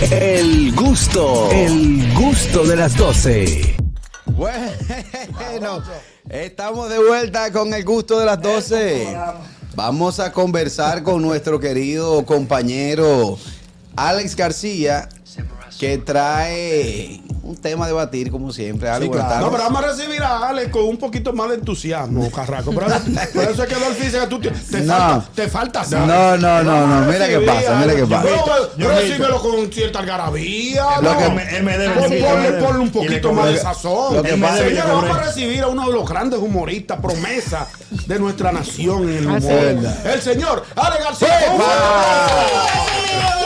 El gusto, el gusto de las 12. Bueno, estamos de vuelta con el gusto de las 12. Vamos a conversar con nuestro querido compañero Alex García, que trae un tema a debatir, como siempre. Sí, claro. No, pero vamos a recibir a Alex con un poquito más de entusiasmo, Carraco. Por eso es que Dolphy dice que tú te, te No. falta, te falta No, no, no, no, mira qué pasa, mira qué pasa. Pero, recíbelo con cierta algarabía. Lo ¿no? que- me- ponle, un poquito más de sazón. Lo que vamos a recibir a uno de los grandes humoristas, promesa de nuestra nación en el Así humor. El señor Ale García.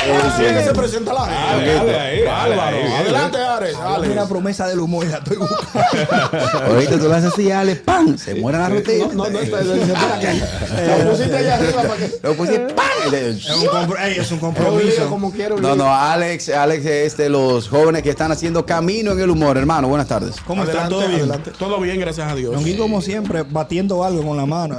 Así es que se presenta la gente. Adelante, Ares. Ale. Una promesa del humor y la estoy buscando. Ahorita tú le haces así, Alex, ¡pam! Se muere la rutina. No, no, no. Lo pusiste allá arriba para que. Lo puse, ¡pam! Es un, compromiso. como quiero. No, no, Alex, Alex es de los jóvenes que están haciendo camino en el humor, hermano. Buenas tardes. ¿Cómo está? Adelante, ¿Todo bien? adelante. Todo bien, gracias a Dios. Yongui, como siempre, batiendo algo con la mano.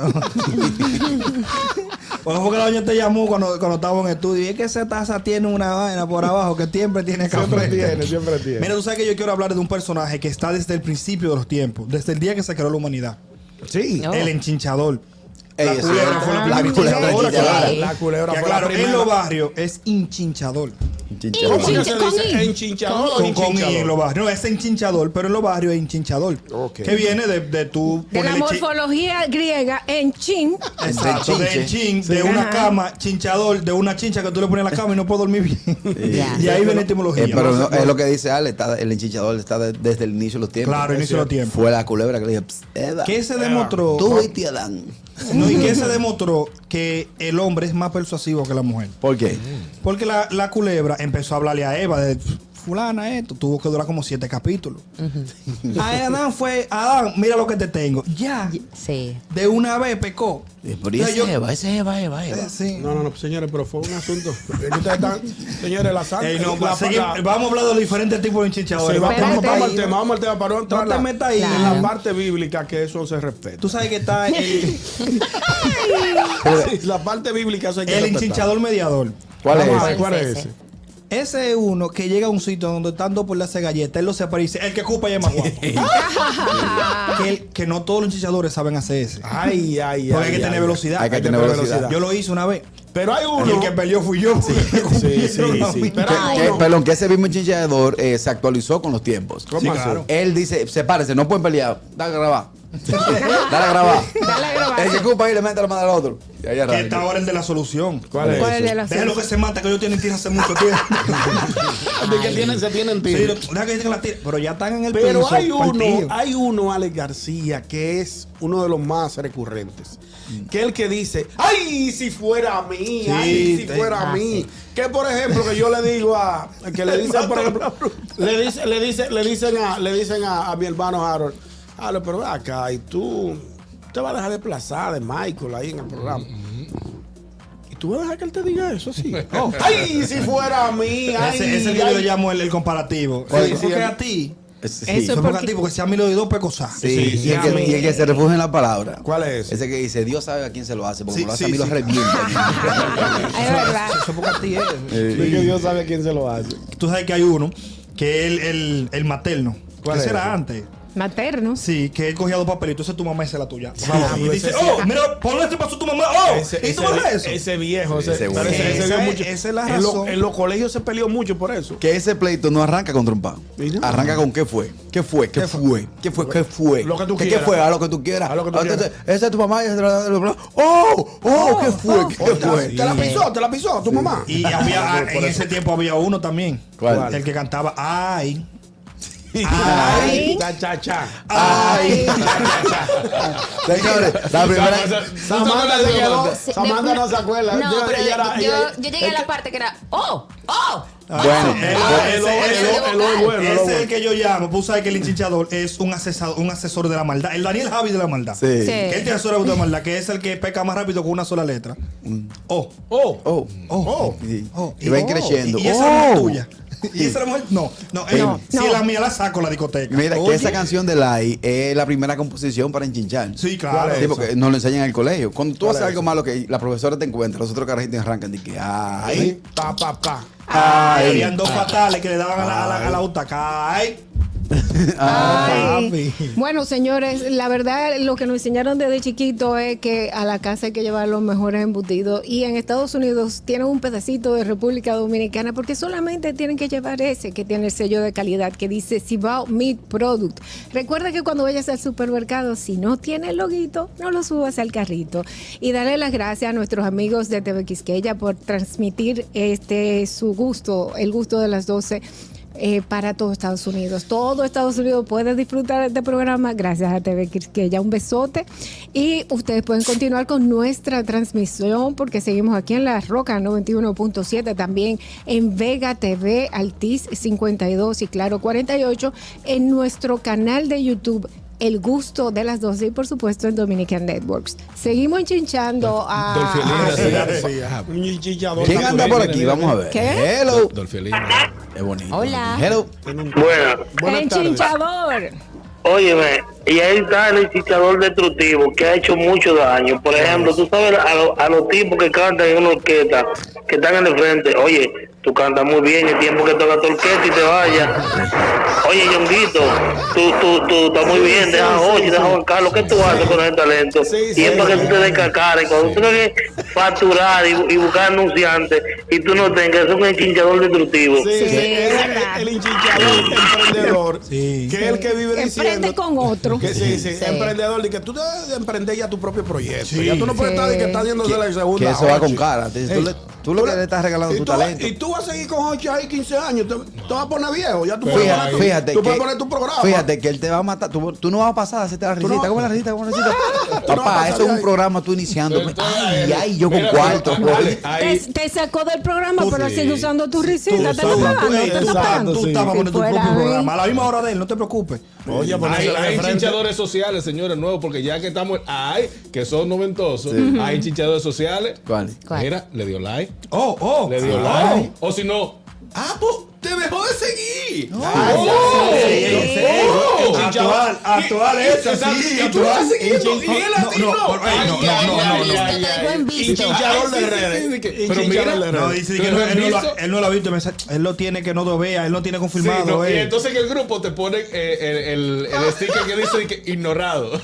Bueno, fue que la doña te llamó cuando, cuando estábamos en estudio. Y es que esa taza tiene una vaina por abajo que siempre tiene café. Siempre tiene, siempre tiene. Mira, tú sabes que yo quiero hablar de un personaje que está desde el principio de los tiempos, desde el día que se creó la humanidad. Sí. El enchinchador. Ey, la culebra fue la primera la culebra fue la en los barrios es hinchinchador. Chicharrón. ¿Cómo que se Con dice? I. ¿Enchinchador Con, en enchinchador? los barrios. No, es enchinchador, pero en los barrios es hinchinchador. Ok. Que viene de, de tu De la morfología griega en chin. Exacto, De de chinche. chin, de una Ajá. cama, chinchador, de una chincha que tú le pones a la cama y no puedes dormir bien. Y ahí viene la etimología. Eh, pero ¿no? es lo que dice Ale, está, el enchichador está de- desde el inicio de los tiempos. Claro, inicio de los tiempos. Fue la culebra que le dije, "Psst, Eda, ¿Qué se demostró? tú a Adán. No, ¿Y qué se demostró? Que el hombre es más persuasivo que la mujer. ¿Por qué? Porque la, la culebra empezó a hablarle a Eva de fulana esto, tuvo que durar como siete capítulos. A Adán fue, Adán, mira lo que te tengo. Ya, Sí. de una vez pecó. Pero ese yo- Eva, ese Eva, Eva, Eva. Eh, sí. No, no, no, señores, pero fue un asunto. Están, señores, la sangre. Ey, no, la, seguimos- la- vamos a hablar de los diferentes tipos de Sí, No te vamos, vamos al tema, vamos al tema para no entrar No te metas ahí. en la parte bíblica que eso se respeta. Tú sabes que está el, Sí, la parte bíblica eso hay que el respetar. enchinchador mediador. ¿Cuál Vamos es a ver, ese? ¿Cuál es Ese. Ese? Es uno que llega a un sitio donde están dos por la galleta, él lo separa y dice, el que ocupa ya es más guapo. que, el- que no todos los enchichadores saben hacer ese. Ay, ay, ay. Porque hay que ay, tener ay. velocidad. Hay que tener velocidad. Yo lo hice una vez. Pero hay Y uno. el que perdió fui yo. Sí, sí, sí. Pero Que- hay que- uno. perdón, que ese mismo enchichador eh, se actualizó con los tiempos. ¿Cómo Sí, claro. Él dice, sepárese, no pueden pelear. Dale a grabar. Dale a grabar. Dale a grabar. El que ocupa ahí le mete la mano al otro. Y ahí Que arranca. está ahora el de la solución. ¿Cuál es ¿Cuál es de la que se mata, que ellos tienen tira hace mucho tiempo. De que tienen, se tienen Sí, tiro. deja que la tira. Pero ya están en el Pero piso, hay uno, partido. hay uno, Alex García, que es uno de los más recurrentes. Que es el que dice, ay, si fuera a mí, ay, si fuera a mí. sí. Que por ejemplo, que yo le digo a, que le dicen, por ejemplo, le dice, le dice, le dicen a, le dicen a, a mi hermano Harold, Harold, pero acá, y tú te vas a dejar desplazar de Michael ahí en el programa. Y tú vas a dejar que él te diga eso, sí. Oh, ay, si fuera a mí, ay, Ese, ese es el que yo llamo el, el comparativo. Sí, porque a ti. Sí. Eso- Son porque- porque porque si a mí lo doy dos pecosas. Sí, Sí, y, sí, el a que, mí. y el que se refugia en la palabra. ¿Cuál es ese? Ese que dice, Dios sabe a quién se lo hace, porque lo hace sí, a mí lo revienta. Es verdad. Eso porque a ti es. que Dios sabe quién se lo hace. Tú sabes que hay uno que es el, el, el materno. ¿Cuál es ese? antes. Materno. Sí, que él cogía dos papelitos, ese es tu mamá, esa es la tuya. Vamos, sí, y dice, ese sí. oh, mira, ponle este paso a tu mamá, oh, Ese, y tú ese- a eso. ese viejo, ese, Esa es- mucho. esa es la En, lo- razón. en los colegios se peleó mucho por eso. Que ese pleito no arranca con trompa. ¿Y no? Arranca con qué fue. ¿Qué fue? ¿Qué fue? ¿Qué fue? ¿Qué fue? Lo que tú ¿Qué, quieras. ¿Qué fue? Haz lo que tú quieras. Haz lo que tú Ah, entonces, quieras. Esa es tu mamá. esa la- ¡Oh! ¡Oh! ¿Qué fue? ¿Qué Oh, te, fue? te la pisó, te la pisó tu mamá. Y había, ah, en ese tiempo había uno también. ¿Cuál? El que cantaba, ay, Ay. Cha, cha, cha. ay. Señores, la primera. Samantha se quedó. Samantha no se acuerda. No, Yo- pero yo, ella- yo llegué a la parte que era, oh, oh. Bueno, ese- es el que yo llamo. Tú sabes que el hinchador es un asesor, un asesor de la maldad. El Daniel Javi de la maldad. Sí. Sí. Que él te asesora de la maldad, que es el que peca más rápido con una sola letra. Oh, Oh. Oh. oh, Sí. oh. Y va creciendo. Y, y esa no es Oh. tuya. ¿Y esa era mujer? No, no, eh, No, si no. la mía la saco la discoteca. Mira, que esa canción de Lai es la primera composición para enchinchar. Sí, claro. Sí, porque nos lo enseñan en el colegio. Cuando tú ¿Cuál haces es algo malo que la profesora te encuentra, los otros carajitos arrancan y que, ay, Ahí, pa, pa, pa. Ay, ay, habían dos fatales que le daban a la, a la, a la butaca. Ay. Ay. Papi. Bueno, señores, la verdad, lo que nos enseñaron desde chiquito es que a la casa hay que llevar los mejores embutidos. Y en Estados Unidos tienen un pedacito de República Dominicana porque solamente tienen que llevar ese que tiene el sello de calidad que dice Cibao Meat Product. Recuerda que cuando vayas al supermercado, si no tiene el loguito, no lo subas al carrito. Y darle las gracias a nuestros amigos de TV Quisqueya por transmitir este su gusto, el gusto de las 12 eh, para todo Estados Unidos. Todo Estados Unidos puede disfrutar de este programa gracias a TV Quisqueya. Un besote. Y ustedes pueden continuar con nuestra transmisión porque seguimos aquí en La Roca 91.7, también en Vega TV, Altiz 52 y Claro 48, en nuestro canal de YouTube. El gusto de las 12 y por supuesto en Dominican Networks. Seguimos enchinchando a. Dolphinina, a- sí. García, un chillador. ¿Quién anda por aquí? Vamos a ver. ¿Qué? Hello. Dolphinina. Es bonito. Hola. Hello. Tardes. Enchinchador. Óyeme, y ahí está el chichador destructivo que ha hecho mucho daño. Por ejemplo, tú sabes a, lo- a los tipos que cantan en una orquesta, que están en el frente, oye, tú cantas muy bien, el tiempo que toca tu orquesta y te vaya. Oye, Yonguito, tú, tú, tú estás muy bien, deja Ochi, deja Juan Carlos, ¿qué tú haces con ese talento? Sí, y sí, es para que tú te des cacara, y cuando tú tienes que facturar y, y buscar anunciantes y tú no tengas, es un enchinchador destructivo. Sí, sí, Sí, es el, el hinchillador emprendedor. Sí. Que es el que vive diciendo. Emprende con otro. Que sí, sí, Sí. emprendedor. Y que tú debes de emprender ya tu propio proyecto. Ya tú no puedes Sí. estar de que estás haciéndose la segunda. Que eso va con cara. Tú, Ey, le- tú lo que le estás regalando tu talento. Y tú vas a seguir con Hochi ahí 15 años. Te, te vas a poner viejo. Ya tú puedes Fíjate, poner, tu- fíjate, tú que, puedes poner tu programa. fíjate que él te va a matar. Tú, tú no vas a pasar a hacerte la risita. vas- ¿Cómo es la risita? ¿Cómo es la risita? No Papá, eso es un ahí. programa tú iniciando. pues. Ay, ay, yo con cuarto. Te, sacó del programa, pero sí. sigue usando tu risita. Te lo Tú, pagando, tú, te lo pagando. para poner tu propio programa. A la misma hora de él, no te preocupes. Oye, Hay, hay chinchadores sociales, señores, nuevos, porque ya que estamos, hay que son noventosos, hay chinchadores sociales. ¿Cuál? ¿Cuál? Mira, le dio like, Oh, oh. le dio oh. like. O si no, ah, pues te dejó de seguir. Ay, Oh, sí, sí, sí, sí. oh. Actual, actual esa, sí, Y tú estás actual. siguiendo, Y- y él no, no, no. no, no, no, no, no. Hinchador de redes. Pero mira. No, dice que ¿Tú no, él, no lo, no ha visto. Él lo tiene que no lo vea. Él lo tiene confirmado. no, y eh. entonces en el grupo te ponen eh, el, sticker que dice que ignorado.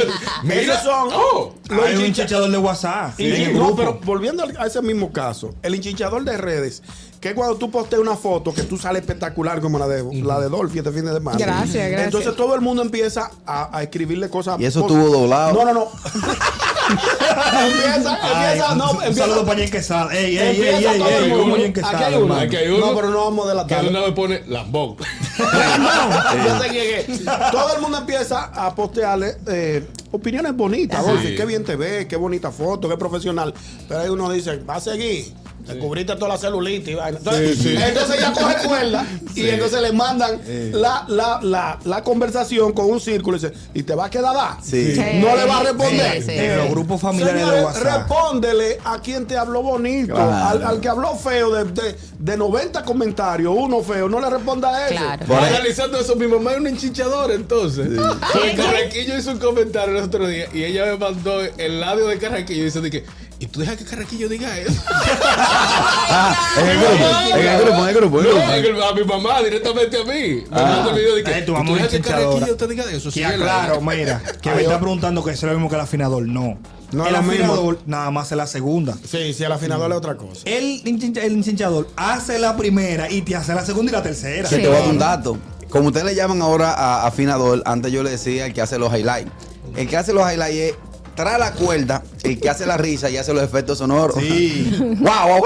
Mira, son los Hay un hincha- hinchador de WhatsApp. No, pero volviendo a ese mismo caso, el hinchador de redes, que cuando tú posteas una foto que tú sales espectacular como la de, la de Dolphy este fin de semana. Gracias, gracias. Entonces todo el mundo empieza a, a escribirle cosas. Y eso estuvo doblado. No, no, no. empieza, Ay, empieza, un, no, un empieza. saludo para Yen Quesada. Ey, ey, ey, Empieza ey, ey. ¿Cómo Yen Aquí hay uno. hermano? Aquí hay uno. No, pero no vamos de la que una vez pone lambón. Yo sé quién es. Todo el mundo empieza a postearle eh, opiniones bonitas. Sí. qué bien te ves, qué bonita foto, qué profesional. Pero ahí uno dice, va a seguir. Te cubriste toda la celulitis y vaina. Entonces, Sí, sí. entonces ya coge cuerda y entonces le mandan la, la, la, la conversación con un círculo y dice, ¿y te va a quedar da? Sí. Sí. No le va a responder. Sí, sí. En los grupos familiares de Señores, WhatsApp. respóndele a quien te habló bonito. Claro. Al, al que habló feo de, de, de 90 comentarios, uno feo, no le responda a eso. Claro. Analizando eso, mi mamá es un enchichador entonces. Carraquillo hizo un comentario el otro día y ella me mandó el audio de Carraquillo y dice de que, ¿y tú dejas que Carraquillo diga eso? Ah, en el grupo, en el grupo, en el grupo. en el No, en el- a mi mamá, directamente a mí. Me mandó el video de que, Ay, tu ¿y mamá tú dejas es que Carraquillo te diga eso? Aclaro, mira, que me está preguntando que es lo mismo que el afinador. No. No el mismo. afinador nada más es la segunda. Sí, sí, al afinador es otra cosa. El, el hinchador hace la primera y te hace la segunda y la tercera. Que Sí. te voy a dar un dato. Como ustedes le llaman ahora a afinador, antes yo le decía el que hace los highlights. El que hace los highlights es trae la cuerda, el que hace la risa y hace los efectos sonoros. Sí. wow, wow.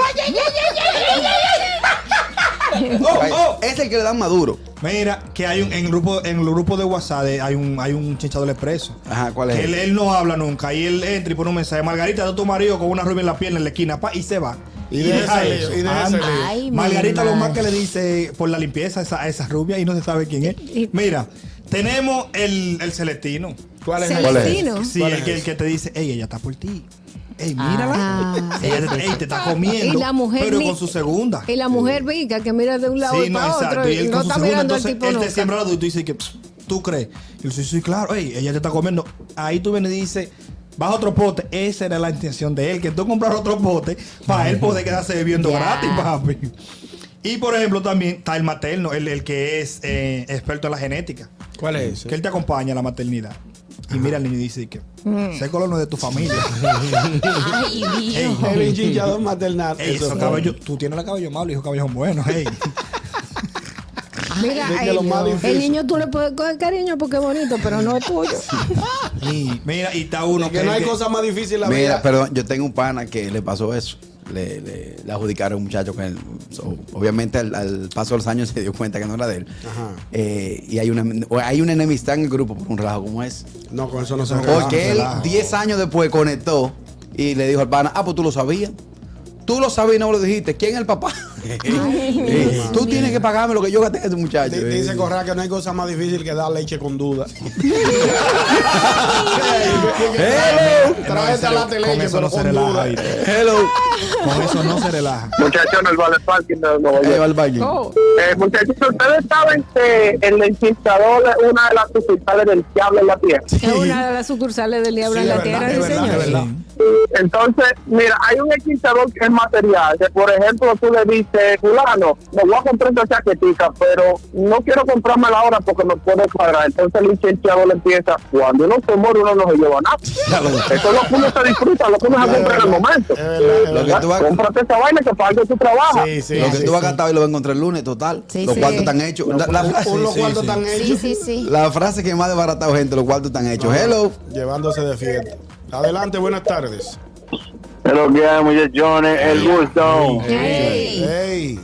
Oh, oh. Es el que le dan maduro. Mira, que hay un, en el grupo, en el grupo de WhatsApp de- hay un, hay un chinchador expreso. Ajá, ¿cuál es? Que él, no habla nunca. Y él entra y pone un mensaje. Margarita, de tu marido con una rubia en la pierna en la esquina. pa, y se va. Y deja deja eso. y deja. Ay, Margarita lo más que le dice por la limpieza a esa, a esa rubia y no se sabe quién es. Y- Mira, tenemos el, el Celestino. ¿Cuál es. Celestino. Sí, ¿Cuál el es que, ese? el que te dice, ey, ella está por ti. ey, mírala. Ah. Ella te, ey, te está comiendo. Y la mujer pero mi- con su segunda. Y la mujer vica que mira de un lado Sí, y no, para exacto. otro Y y, él no con su está segunda, mirando al entonces tipo él te nunca. siembra la duda y tú dices que "Pss, tú crees. Y él dice, sí, claro, ey, ella te está comiendo. Ahí tú vienes y dices, baja otro pote. Esa era la intención de él, que tú comprar otro pote para él poder quedarse bebiendo gratis, papi. Y por ejemplo, también está el materno, el, el que es eh, experto en la genética. ¿Cuál es ese? Que él te acompaña a la maternidad. Y mira al niño y dice que ese color no es de tu familia. Ay, Dios. El hinchillador maternal. Ey, Eso cabellos, tú tienes el cabello malo y esos cabellos son buenos. Ey. Mira, que ay, no. el niño tú le puedes coger cariño porque es bonito, pero no es tuyo. Y mira, y está uno Que no hay que- cosa más difícil en la Mira, vida. perdón, yo tengo un pana que le pasó eso. Le, le, le adjudicaron a un muchacho que él- so, obviamente al, al paso de los años se dio cuenta que no era de él. Ajá. Eh, y hay una, hay una enemistad en el grupo por un relajo como es. No, con eso no se. Porque él relajo. 10 años después conectó y le dijo al pana, ah, pues tú lo sabías. Tú lo sabías y no lo dijiste. ¿Quién es el papá? Eh, tú tienes que pagarme lo que yo gasté ese muchacho. Di- Dice Correa que no hay cosa más difícil que dar leche con duda. Hello. Tráete a la con leche, eso no pero se con. Hello. Con eso no se relaja. Muchachos, en el Vale Parking de Nueva York. Oh, Eh, muchachos, ustedes saben que el enchistador es una de las sucursales del diablo en la tierra. es una de las sucursales del diablo Sí, en la tierra, verdad, sí, es verdad, señor. Entonces, mira, hay un enchistador que es material. Que, por ejemplo, tú le dices, fulano, me voy a comprar esta chaquetica, pero no quiero comprármela ahora porque me puede cuadrar. Entonces el licenciado le empieza, cuando uno se muere uno no se lleva nada. Eso es lo que uno se disfruta, lo que uno se compra en el momento. Es verdad, es Lo que tú vas- Cómprate esa vaina que trabajas. Sí, sí, lo que sí, tú vas a gastar hoy lo vas a encontrar el lunes, total. Sí, los sí. cuartos están hechos. La, la frase, sí, cuartos sí. tan Sí, hechos. sí, sí. la frase que más desbaratado gente, los cuartos están hechos. Hello. Llevándose de fiesta. Adelante, buenas tardes. Pero que hay, muchachones, el gusto. Ey. Ey,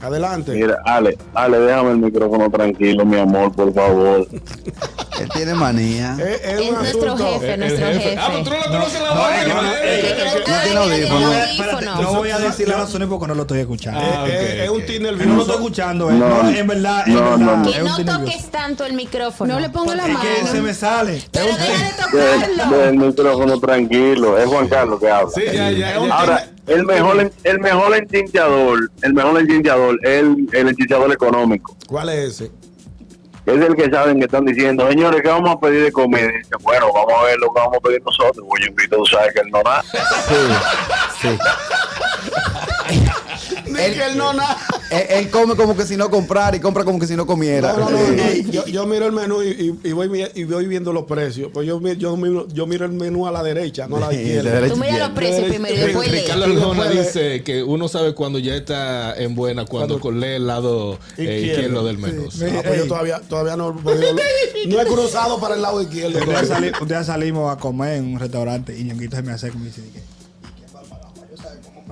adelante. Mira, Ale, Ale, déjame el micrófono tranquilo, mi amor, por favor. Él tiene manía. Es, es Es un nuestro asunto. jefe, nuestro jefe. Ah, pero tú no lo conoces la voz. no, eh, eh, tiene audífono. no voy a decir las razones porque no lo estoy escuchando. Ah, Es- es un teen Yo no lo nervioso. estoy escuchando, eh. No. No, en verdad, en No, verdad. no, no. es Que no nervioso. toques tanto el micrófono. No le ponga la Es mano. que se me sale. Pero deja de tocarlo. del micrófono tranquilo, es Juan Carlos que habla. Sí, ya, ya. ya. Ahora, el mejor, el mejor enchinchador, el mejor enchinchador es el, el enchinchador económico. ¿Cuál es ese? Es el que saben que están diciendo, señores, ¿qué vamos a pedir de comida? Y dicen, bueno, vamos a ver lo que vamos a pedir nosotros. Oye, invito, tú sabes que él no da. Ni que él no nada. Él, él come como que si no comprara y compra como que si no comiera. No, no, no. Yo, yo miro el menú y, y- voy, y voy viendo los precios. Pues yo, yo, miro, yo miro el menú a la derecha, no a la izquierda. derecha Tú mira izquierda. los precios primero y después. Ricardo Arjona dice que uno sabe cuando ya está en buena, cuando Cuando- lee el lado eh, Izquierdo. izquierdo del menú. Sí. Ah, pues yo todavía, todavía no, no he cruzado para el lado izquierdo. Un día, sali- un día salimos a comer en un restaurante y Ñonguito se me acerca y me dice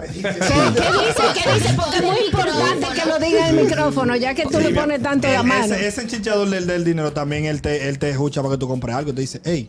¿Qué, qué dice? ¿Qué dice? Porque es muy importante que lo diga en el micrófono, ya que tú le pones tanto la mano. Ese, ese enchichador del, del dinero también él te, él te escucha para que tú compres algo. Te dice, hey,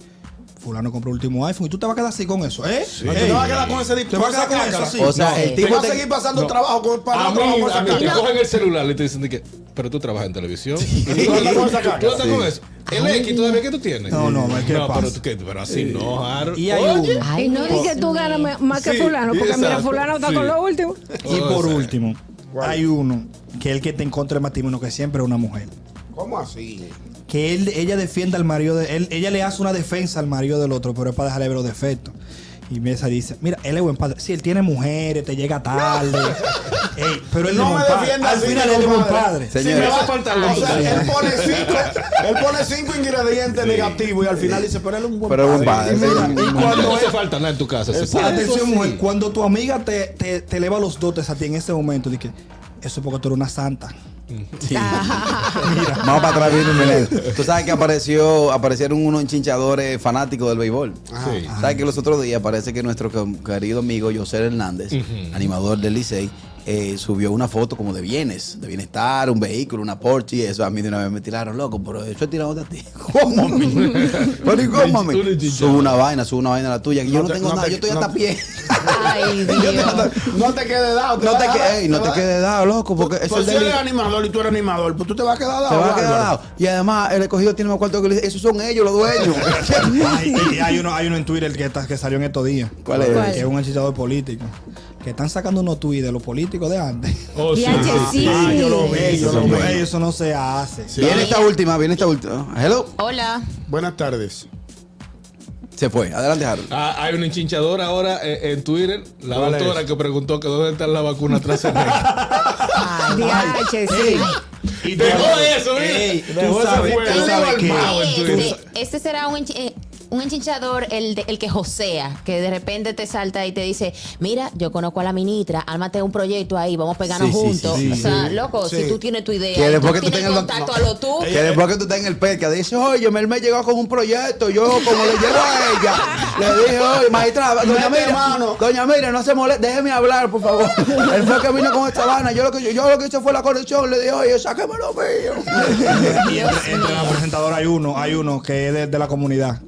fulano compró el último iPhone y tú te vas a quedar así con eso, ¿eh? No, tú te vas a quedar con ese Te disco. vas a quedar con eso así. O sea, No. el Te tipo vas a te- seguir pasando trabajo con, para A mí, trabajo a mí te cogen el celular y te dicen que, pero tú trabajas en televisión. ¿Tú, ¿Tú tú con eso? ¿El X todavía que tú tienes? No, no, ¿qué no pasa? pero, tú, ¿qué? pero así no, Harold. Y hay Oye, uno. Y no di que tú ganas más que Sí, fulano, porque mira, fulano está sí. con lo último. Y O por último, hay uno que es el que te encuentra más uno que siempre es una mujer. ¿Cómo así? Que él, ella defiende al marido de él, ella le hace una defensa al marido del otro, pero es para dejarle ver los defectos. Y Mesa dice, mira, él es buen padre. Sí, él tiene mujeres, te llega tarde. Ey, pero él No es me buen padre. Al final él es buen padre. Si Señores. me va- pantalón, o sea, él pone cinco, él pone cinco ingredientes negativos y al final dice, pero él es un buen Pero es buen padre. padre. Y mira, sí. y no cuando hace falta nada en tu casa. sí. Atención, mujer, cuando tu amiga te, te, te eleva los dotes a ti en ese momento, dice, eso es porque tú eres una santa. Sí. Vamos para atrás, viene un meneo. Tú sabes que apareció, aparecieron unos enchinchadores fanáticos del béisbol. Sí. ¿Sabes que los otros días parece que nuestro querido amigo José Hernández, animador del Licey, eh, subió una foto como de bienes, de bienestar, un vehículo, una Porsche y eso. A mí de una vez me tiraron, loco, pero eso es tirado de ti. ¿Cómo, mi? ¿Pero y cómo, mi? Un Sube una vaina, sube una vaina la tuya. Que yo No no te- tengo no nada, te- yo estoy no hasta te- pie. Ay, Dios. No te quedes dado. No te, vas a- que- ey, no te vas- quedes dado, loco, porque es Pues el si él es delito. animador y tú eres animador, pues tú te vas a quedar dado. Te va a quedar Álvaro. dado. Y además, el escogido tiene más cuarto que le Esos son ellos, los dueños. Ay, y hay uno, hay uno en Twitter que, está- que salió en estos días. ¿Cuál es? Es un hechizador político. Que están sacando unos tweets de los políticos de antes. Oh, sí, sí, sí. sí. Ah, yo lo vi, yo lo vi. eso no se hace. Viene esta última, viene esta última. Hello. Hola. Buenas tardes. Se fue. Adelante, Harold. Ah, hay una enchinchadora ahora eh, en Twitter, la ¿Cuál doctora es? que preguntó que dónde está la vacuna AstraZeneca. DH, sí. Y Dejó eso, mira. Ey, tú ese sabes, fuego. tú sabes que- en Twitter. Este, será un, eh, un enchinchador, el, de- el que josea, que de repente te salta y te dice, mira, yo conozco a la ministra, ármate un proyecto ahí, vamos a pegarnos Sí, sí, juntos. sí, o sea, sí. loco, Sí. si tú tienes tu idea, Que y después tú que tú tienes tengas el- contacto no. a lo tú, Que después que tú estás en el PETCA, dice, oye, me, me llegó con un proyecto, yo como le llego a ella, le dije, oye, maestra, doña Mira, mano. doña Mira, no se moleste, déjeme hablar, por favor. Él fue que vino con esta vaina, yo lo que, yo, yo lo que hice fue la conexión, le dije, oye, sáqueme lo mío. Y entre, entre los presentadores hay uno, hay uno que es de, de la comunidad,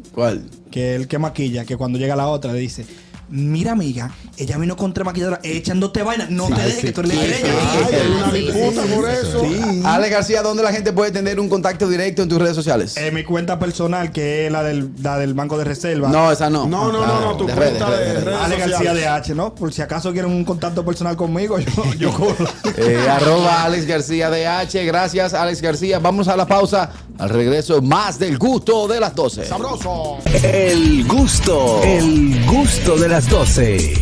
Que el que maquilla, que cuando llega la otra le dice, mira amiga, ella vino con tres maquilladoras echándote vaina, no te dejes que tú eres la estrella. Ay, hay una Sí, sí, disputa sí, por sí, eso. Ale García, ¿dónde la gente puede tener un contacto directo en tus redes sociales? En mi cuenta personal, que es la del, la del Banco de Reserva. no, esa no. No, no, no, no, tu de cuenta redes, de redes, redes. redes. Ale García de H, ¿no? Por si acaso quieren un contacto personal conmigo, yo, yo corro. Eh, arroba Alex García DH. Gracias, Alex García. Vamos a la pausa. Al regreso, más del gusto de las 12. Sabroso. El gusto, el gusto de las 12.